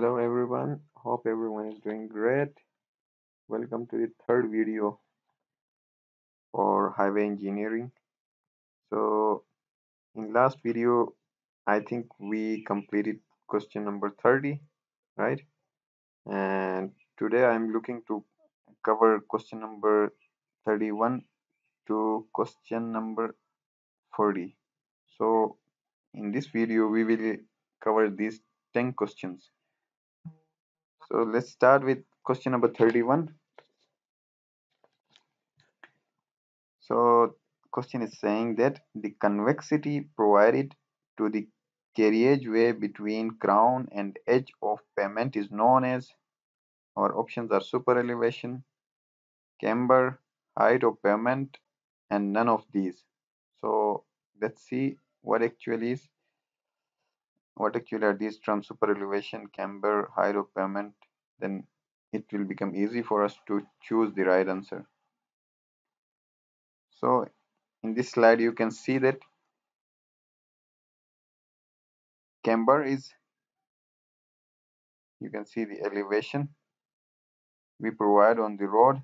Hello everyone, hope everyone is doing great. Welcome to the third video for highway engineering. So in last video, I think we completed question number 30, right? And today I'm looking to cover question number 31 to question number 40. So in this video, we will cover these 10 questions. So let's start with question number 31. So question is saying that the convexity provided to the carriageway between crown and edge of pavement is known as our options are super elevation, camber, height of pavement and none of these. So let's see what actually is what actually are these terms super elevation, camber, height of pavement then it will become easy for us to choose the right answer. So in this slide you can see that camber is you can see the elevation we provide on the road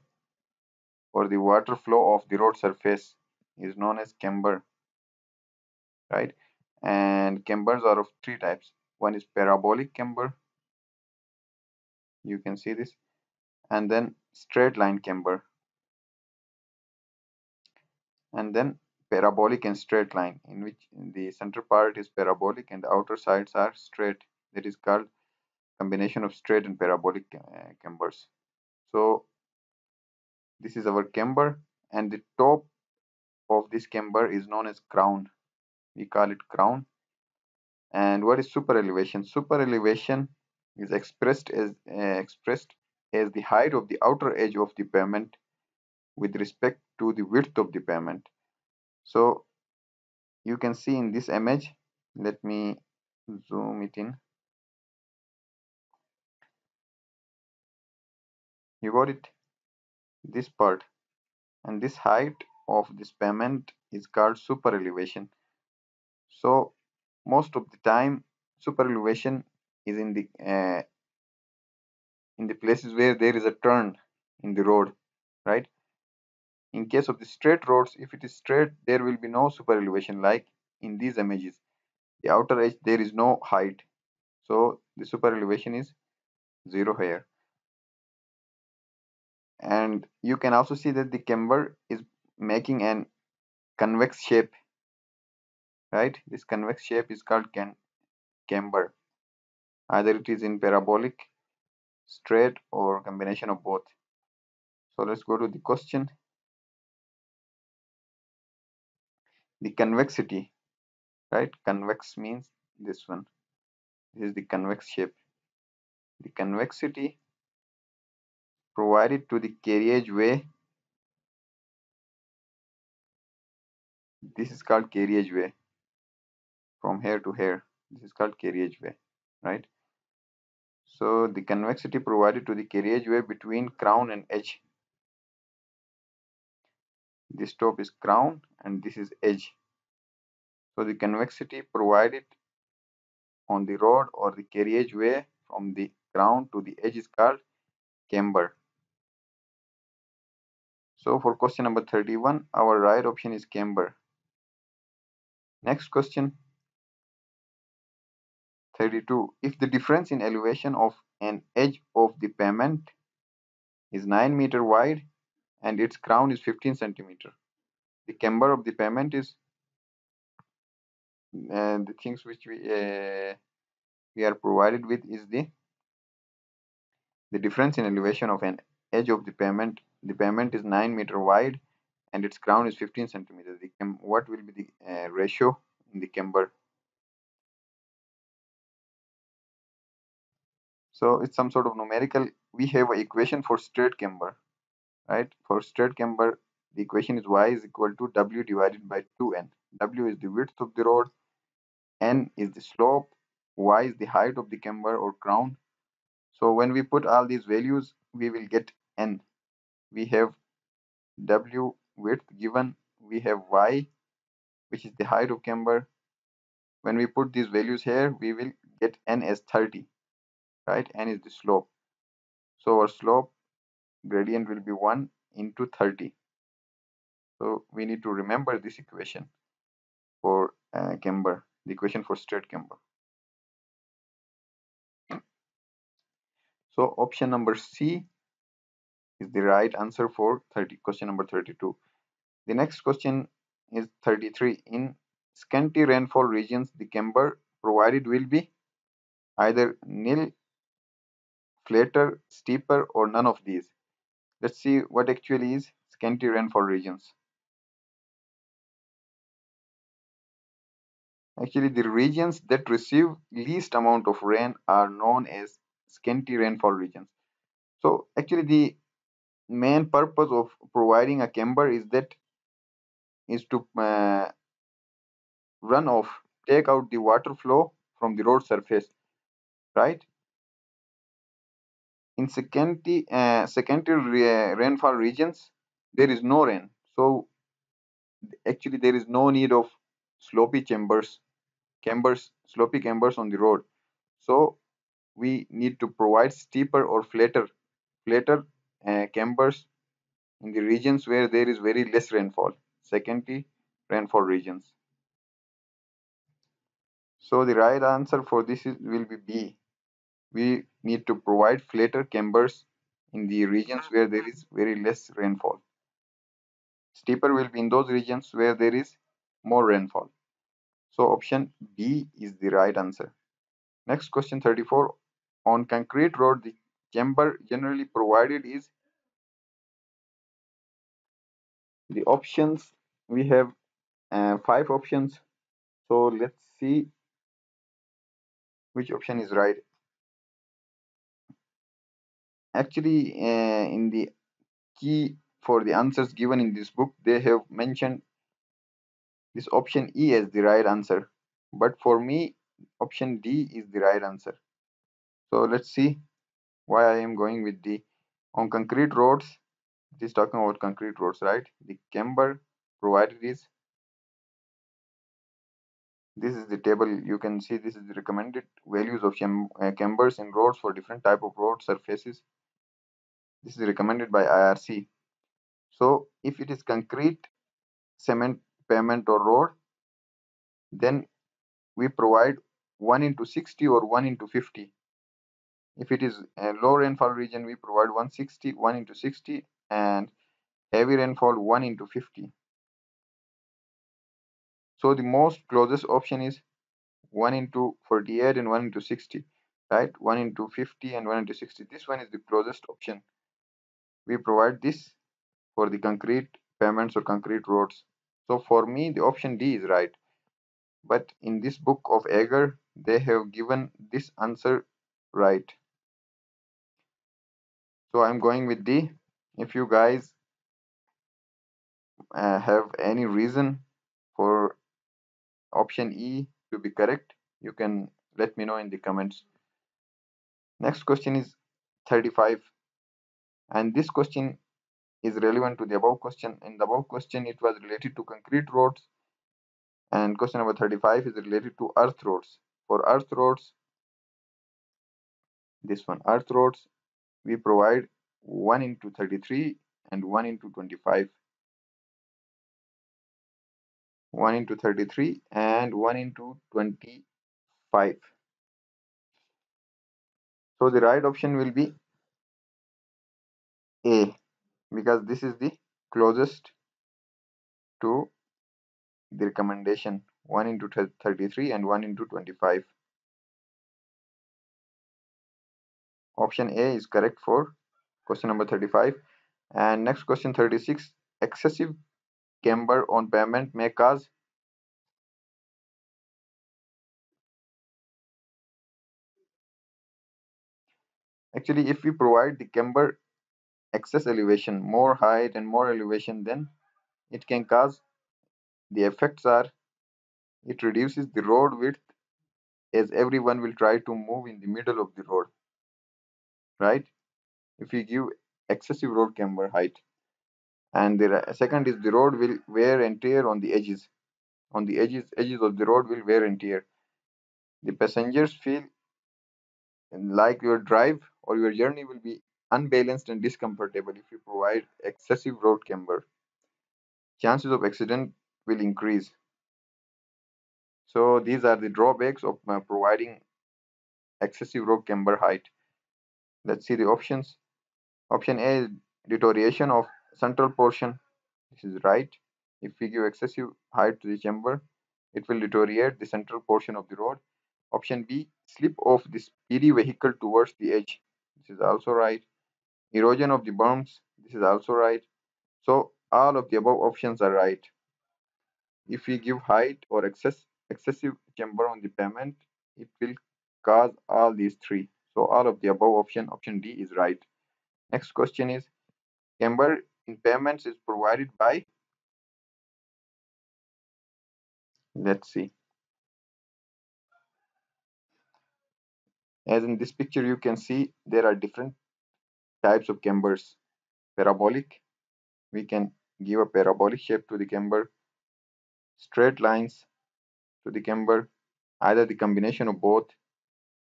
or the water flow of the road surface is known as camber right and cambers are of three types one is parabolic camber you can see this. And then straight line camber and then parabolic and straight line in which the center part is parabolic and the outer sides are straight. That is called combination of straight and parabolic uh, cambers so this is our camber and the top of this camber is known as crown. We call it crown. And what is super elevation? Super elevation is expressed as uh, expressed as the height of the outer edge of the pavement with respect to the width of the pavement. So you can see in this image let me zoom it in. You got it? This part. And this height of this pavement is called super elevation. So most of the time super elevation is in the uh, in the places where there is a turn in the road right? In case of the straight roads if it is straight there will be no super elevation like in these images. The outer edge there is no height. So the super elevation is zero here. And you can also see that the camber is making an convex shape right? This convex shape is called can camber either it is in parabolic straight or combination of both. So let's go to the question. The convexity right? Convex means this one. This is the convex shape. The convexity provided to the carriageway this is called carriageway from here to here this is called carriageway right so the convexity provided to the carriageway between crown and edge. This top is crown and this is edge. So the convexity provided on the road or the carriageway from the crown to the edge is called camber. So for question number 31 our right option is camber. Next question 32 if the difference in elevation of an edge of the pavement is 9 meter wide and its crown is 15 centimeter the camber of the pavement is and the things which we uh, we are provided with is the the difference in elevation of an edge of the pavement. The pavement is 9 meter wide and its crown is 15 centimeter. the what will be the uh, ratio in the camber so it's some sort of numerical we have an equation for straight camber right? For straight camber the equation is y is equal to w divided by 2n w is the width of the road n is the slope y is the height of the camber or crown. So when we put all these values we will get n. We have w width given we have y which is the height of camber when we put these values here we will get n as 30 right? N is the slope. So our slope gradient will be 1 into 30 so we need to remember this equation for uh, camber the equation for straight camber so option number c is the right answer for 30 question number 32 the next question is 33 in scanty rainfall regions the camber provided will be either nil flatter steeper or none of these. Let's see what actually is scanty rainfall regions. Actually the regions that receive least amount of rain are known as scanty rainfall regions. So actually the main purpose of providing a camber is that is to uh, run off take out the water flow from the road surface right in secondary uh, secondary rainfall regions there is no rain. So actually there is no need of slopy chambers cambers slopy cambers on the road. So we need to provide steeper or flatter flatter uh, cambers in the regions where there is very less rainfall secondary rainfall regions. So the right answer for this is, will be b we need to provide flatter cambers in the regions where there is very less rainfall. Steeper will be in those regions where there is more rainfall. So option b is the right answer. Next question 34 on concrete road the camber generally provided is the options. We have uh, five options. So let's see which option is right actually uh, in the key for the answers given in this book they have mentioned this option E as the right answer. But for me option D is the right answer. So let's see why I am going with D on concrete roads it is talking about concrete roads right? The camber provided is this is the table you can see this is the recommended values of uh, cambers in roads for different type of road surfaces this is recommended by IRC so if it is concrete cement pavement or road then we provide 1 into 60 or 1 into 50 if it is a low rainfall region we provide 160 1 into 60 and heavy rainfall 1 into 50 so the most closest option is 1 into 48 and 1 into 60 right? 1 into 50 and 1 into 60 this one is the closest option we provide this for the concrete pavements or concrete roads. So for me the option D is right. But in this book of Agor they have given this answer right. So I'm going with D. If you guys uh, have any reason for option E to be correct you can let me know in the comments. Next question is 35 and this question is relevant to the above question. In the above question it was related to concrete roads. And question number 35 is related to earth roads. For earth roads this one earth roads we provide 1 into 33 and 1 into 25 1 into 33 and 1 into 25 so the right option will be a because this is the closest to the recommendation 1 into 33 and 1 into 25 option a is correct for question number 35 and next question 36 excessive camber on pavement may cause actually if we provide the camber excess elevation more height and more elevation then it can cause the effects are it reduces the road width as everyone will try to move in the middle of the road right? If you give excessive road camber height and the second is the road will wear and tear on the edges on the edges edges of the road will wear and tear. The passengers feel like your drive or your journey will be unbalanced and discomfortable if you provide excessive road camber. Chances of accident will increase. So these are the drawbacks of uh, providing excessive road camber height. Let's see the options. Option A is deterioration of central portion. This is right. If we give excessive height to the chamber, it will deteriorate the central portion of the road. Option B, slip of the speedy vehicle towards the edge. This is also right. Erosion of the berms. This is also right. So all of the above options are right. If we give height or excess, excessive chamber on the pavement, it will cause all these three. So all of the above option, option D is right. Next question is, camber in pavements is provided by, let's see. As in this picture, you can see there are different types of cambers. Parabolic, we can give a parabolic shape to the camber. Straight lines to the camber, either the combination of both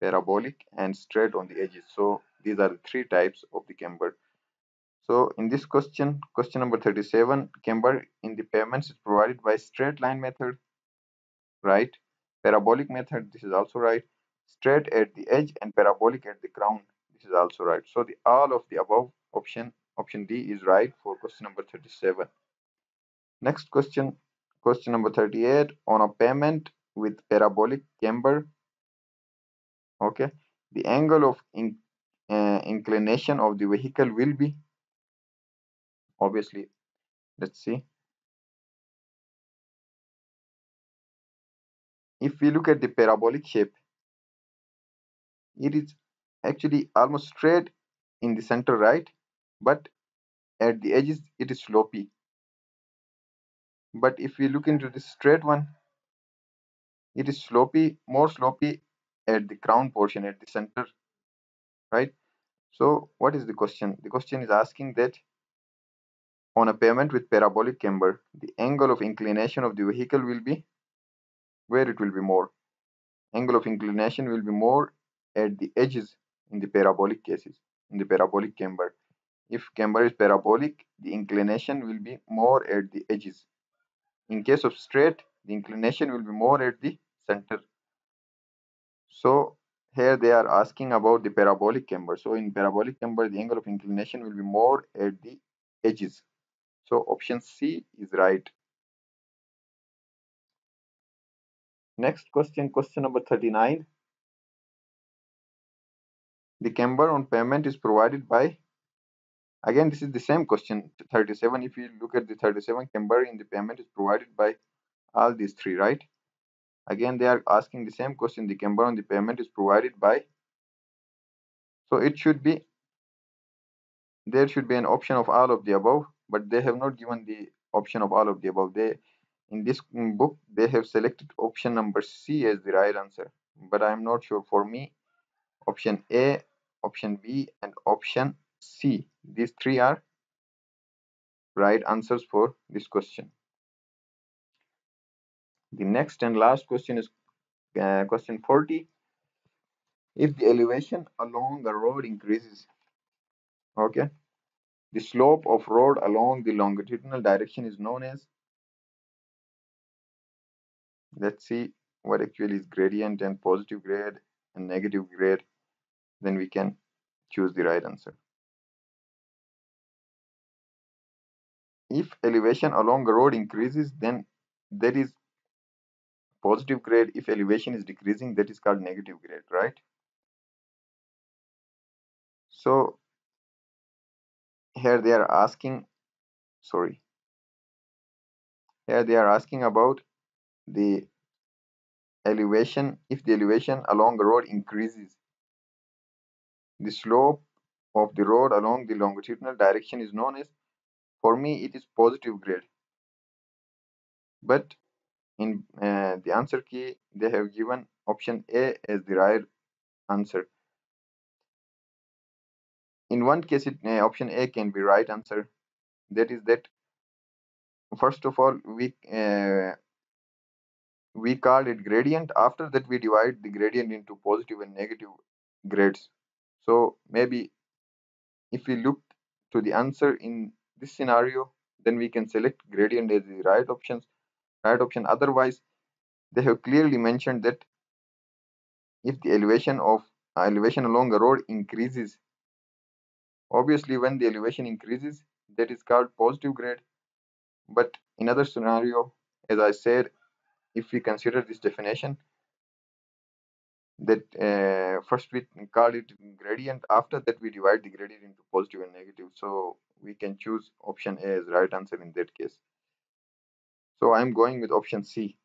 parabolic and straight on the edges. So these are the three types of the camber. So in this question, question number 37, camber in the pavements is provided by straight line method, right? Parabolic method, this is also right. Straight at the edge and parabolic at the crown, is also right. So the all of the above option, option D is right for question number 37. Next question, question number 38, on a pavement with parabolic camber, okay, the angle of in, uh, inclination of the vehicle will be obviously let's see if we look at the parabolic shape it is actually almost straight in the center right? But at the edges it is slopy. But if we look into the straight one it is slopy more slopy at the crown portion at the center right? So what is the question? The question is asking that on a pavement with parabolic camber, the angle of inclination of the vehicle will be where it will be more. Angle of inclination will be more at the edges in the parabolic cases, in the parabolic camber. If camber is parabolic, the inclination will be more at the edges. In case of straight, the inclination will be more at the center. So here they are asking about the parabolic camber. So in parabolic camber, the angle of inclination will be more at the edges. So option C is right. Next question, question number 39. The camber on pavement is provided by, again, this is the same question, 37. If you look at the 37, camber in the pavement is provided by all these three, right? Again, they are asking the same question, the camber on the pavement is provided by, so it should be, there should be an option of all of the above but they have not given the option of all of the above. They in this book they have selected option number C as the right answer, but I am not sure. For me, option A, option B, and option C. These three are right answers for this question. The next and last question is uh, question 40. If the elevation along the road increases, okay, the slope of road along the longitudinal direction is known as, let's see what actually is gradient and positive grade and negative grade, then we can choose the right answer. If elevation along the road increases, then that is positive grade. If elevation is decreasing, that is called negative grade, right? So here they are asking sorry here they are asking about the elevation if the elevation along the road increases the slope of the road along the longitudinal direction is known as for me it is positive grade. But in uh, the answer key they have given option a as the right answer. In one case it, uh, option a can be right answer. That is that first of all we uh, we call it gradient. After that we divide the gradient into positive and negative grades so maybe if we look to the answer in this scenario then we can select gradient as the right options. Right option otherwise they have clearly mentioned that if the elevation of uh, elevation along a road increases obviously when the elevation increases that is called positive grade. But in other scenario as i said if we consider this definition that uh, first we call it gradient. After that we divide the gradient into positive and negative. So we can choose option a as right answer in that case. So i'm going with option c.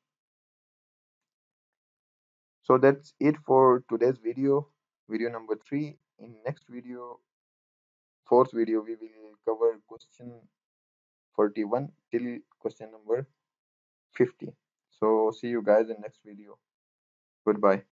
So that's it for today's video. Video number three. In next video fourth video we will cover question 41 till question number 50 so see you guys in next video. Goodbye